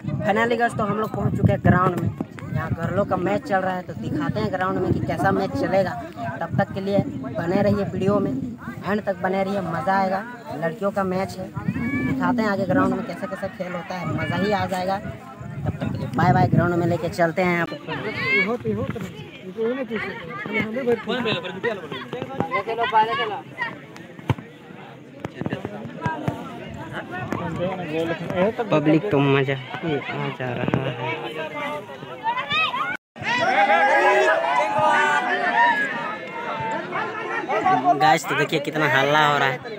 Finally गज तो हम लोग पहुँच चुके हैं ग्राउंड में। यहाँ घरलों का मैच चल रहा है तो दिखाते हैं ग्राउंड में कि कैसा मैच चलेगा। तब तक के लिए बने रहिए वीडियो में। एंड तक बने रहिए, मज़ा आएगा। लड़कियों का मैच है। दिखाते हैं आगे ग्राउंड में कैसा कैसा खेल होता है। मज़ा ही आ जाएगा। तब तक के लिए बाय बाय ग्राउंड में लेके चलते हैं पब्लिक तो मज़ा ही आ जा रहा है गाइस तो देखिए कितना हल्ला हो रहा है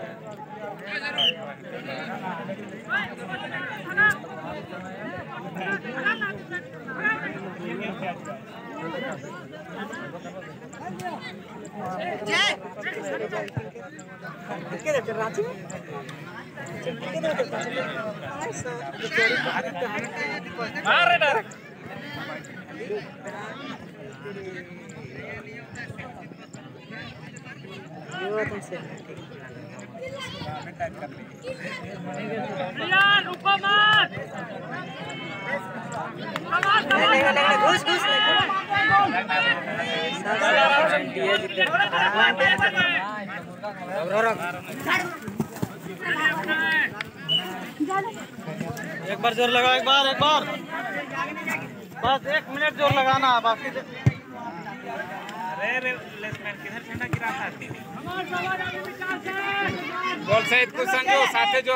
मारे डायरेक्ट रियान ऊपर मार कमाल कमाल घुस घुस एक बार ज़ोर लगा एक बार एक बार। बस एक मिनट ज़ोर लगाना है बाकी बोल सहित कुछ संजो साथे जो।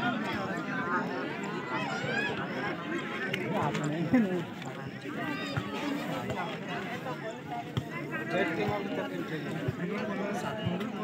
समझो बहुत साथ रहो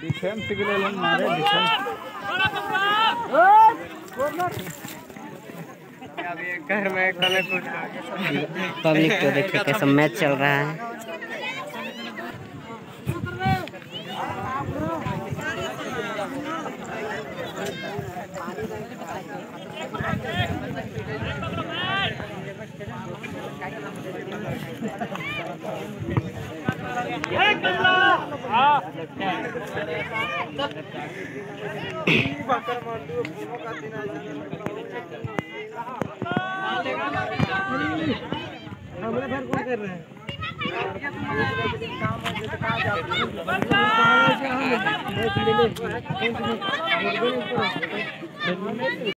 defence मारे डिफेंस घर में पब्लिक तो देखिए कैसा मैच चल रहा है Thank you. हमने भर कौन कर रहे हैं।